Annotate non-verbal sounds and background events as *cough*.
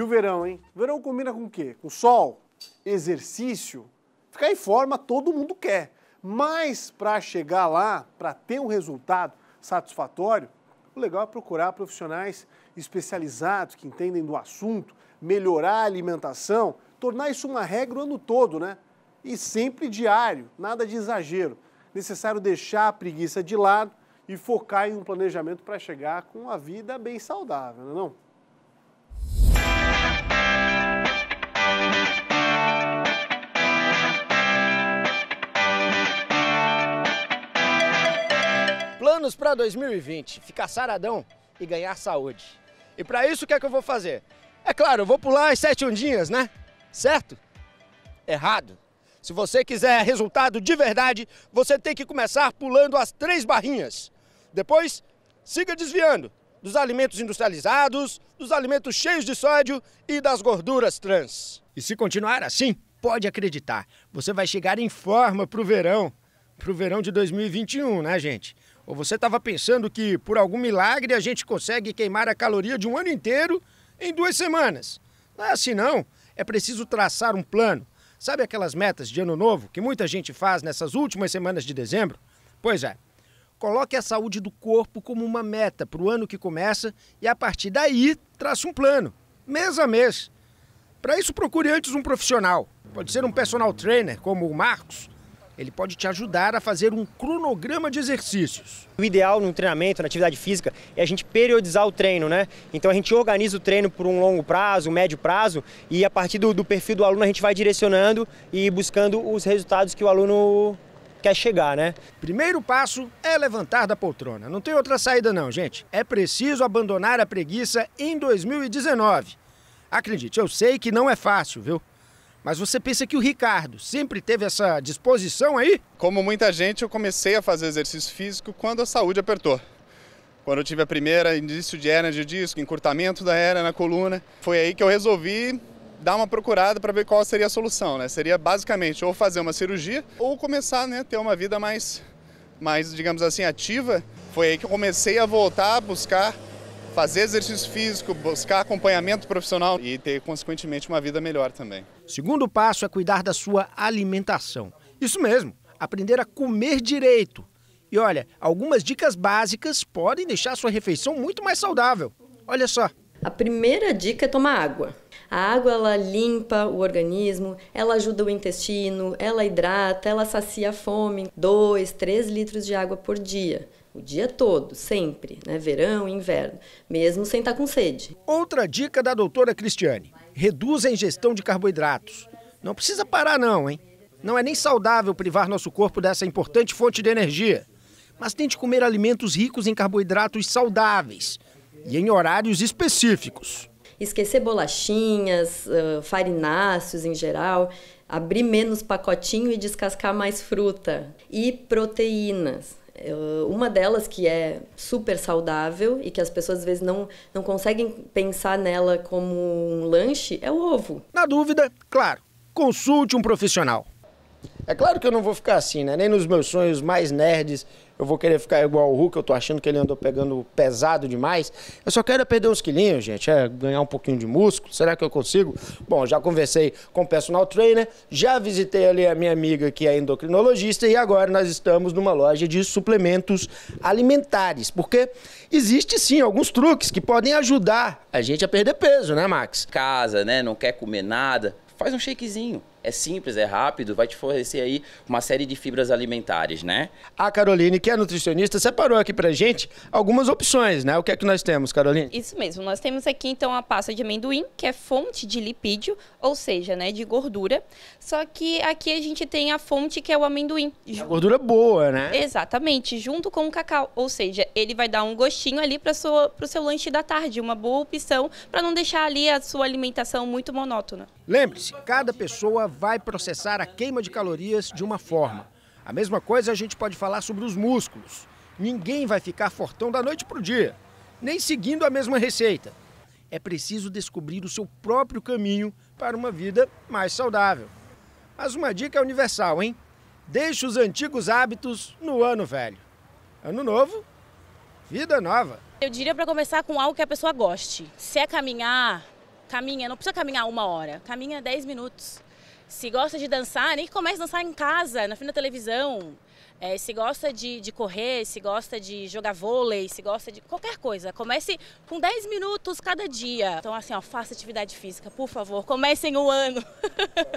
E o verão, hein? O verão combina com o quê? Com sol, exercício. Ficar em forma todo mundo quer. Mas para chegar lá, para ter um resultado satisfatório, o legal é procurar profissionais especializados que entendem do assunto, melhorar a alimentação, tornar isso uma regra o ano todo, né? E sempre diário, nada de exagero. Necessário deixar a preguiça de lado e focar em um planejamento para chegar com uma vida bem saudável, não é não? Planos para 2020, ficar saradão e ganhar saúde. E para isso o que é que eu vou fazer? É claro, eu vou pular as sete ondinhas, né? Certo? Errado. Se você quiser resultado de verdade, você tem que começar pulando as três barrinhas. Depois, siga desviando dos alimentos industrializados, dos alimentos cheios de sódio e das gorduras trans. E se continuar assim, pode acreditar, você vai chegar em forma para o verão. Para o verão de 2021, né, gente? Ou você estava pensando que, por algum milagre, a gente consegue queimar a caloria de um ano inteiro em duas semanas? Não é assim, não. É preciso traçar um plano. Sabe aquelas metas de ano novo que muita gente faz nessas últimas semanas de dezembro? Pois é. Coloque a saúde do corpo como uma meta para o ano que começa e, a partir daí, trace um plano, mês a mês. Para isso, procure antes um profissional. Pode ser um personal trainer, como o Marcos, ele pode te ajudar a fazer um cronograma de exercícios. O ideal no treinamento, na atividade física, é a gente periodizar o treino, né? Então a gente organiza o treino por um longo prazo, um médio prazo, e a partir do, do perfil do aluno a gente vai direcionando e buscando os resultados que o aluno quer chegar, né? Primeiro passo é levantar da poltrona. Não tem outra saída não, gente. É preciso abandonar a preguiça em 2019. Acredite, eu sei que não é fácil, viu? Mas você pensa que o Ricardo sempre teve essa disposição aí? Como muita gente, eu comecei a fazer exercício físico quando a saúde apertou. Quando eu tive a primeira início de hernia de disco, encurtamento da hernia na coluna, foi aí que eu resolvi dar uma procurada para ver qual seria a solução, né? Seria basicamente ou fazer uma cirurgia ou começar, né, ter uma vida mais mais, digamos assim, ativa. Foi aí que eu comecei a voltar a buscar fazer exercício físico, buscar acompanhamento profissional e ter, consequentemente, uma vida melhor também. Segundo passo é cuidar da sua alimentação. Isso mesmo, aprender a comer direito. E olha, algumas dicas básicas podem deixar sua refeição muito mais saudável. Olha só. A primeira dica é tomar água. A água ela limpa o organismo, ela ajuda o intestino, ela hidrata, ela sacia a fome. 2, 3 litros de água por dia. O dia todo, sempre, né? Verão e inverno, mesmo sem estar com sede. Outra dica da doutora Cristiane: reduz a ingestão de carboidratos. Não precisa parar, não, hein? Não é nem saudável privar nosso corpo dessa importante fonte de energia. Mas tente comer alimentos ricos em carboidratos saudáveis e em horários específicos. Esquecer bolachinhas, farináceos em geral, abrir menos pacotinho e descascar mais fruta. E proteínas. Uma delas que é super saudável e que as pessoas às vezes não, não conseguem pensar nela como um lanche é o ovo. Na dúvida, claro, consulte um profissional. É claro que eu não vou ficar assim, né? Nem nos meus sonhos mais nerds eu vou querer ficar igual o Hulk, eu tô achando que ele andou pegando pesado demais. Eu só quero perder uns quilinhos, gente, é ganhar um pouquinho de músculo. Será que eu consigo? Bom, já conversei com o personal trainer, já visitei ali a minha amiga que é endocrinologista e agora nós estamos numa loja de suplementos alimentares, porque existe sim alguns truques que podem ajudar a gente a perder peso, né, Max? Casa, né? Não quer comer nada, faz um shakezinho é simples, é rápido, vai te fornecer aí uma série de fibras alimentares, né? A Caroline, que é nutricionista, separou aqui pra gente algumas opções, né? O que é que nós temos, Caroline? Isso mesmo, nós temos aqui então a pasta de amendoim, que é fonte de lipídio, ou seja, né, de gordura. Só que aqui a gente tem a fonte que é o amendoim. A gordura boa, né? Exatamente, junto com o cacau, ou seja, ele vai dar um gostinho ali para o seu lanche da tarde, uma boa opção para não deixar ali a sua alimentação muito monótona. Lembre-se, cada pessoa vai processar a queima de calorias de uma forma. A mesma coisa a gente pode falar sobre os músculos. Ninguém vai ficar fortão da noite para o dia, nem seguindo a mesma receita. É preciso descobrir o seu próprio caminho para uma vida mais saudável. Mas uma dica é universal, hein? Deixe os antigos hábitos no ano velho. Ano novo, vida nova. Eu diria para começar com algo que a pessoa goste. Se é caminhar, caminha, não precisa caminhar uma hora, caminha 10 minutos. Se gosta de dançar, nem comece a dançar em casa, na frente da televisão. É, se gosta de, de correr, se gosta de jogar vôlei, se gosta de qualquer coisa, comece com 10 minutos cada dia. Então, assim, ó, faça atividade física, por favor, comecem o ano. *laughs*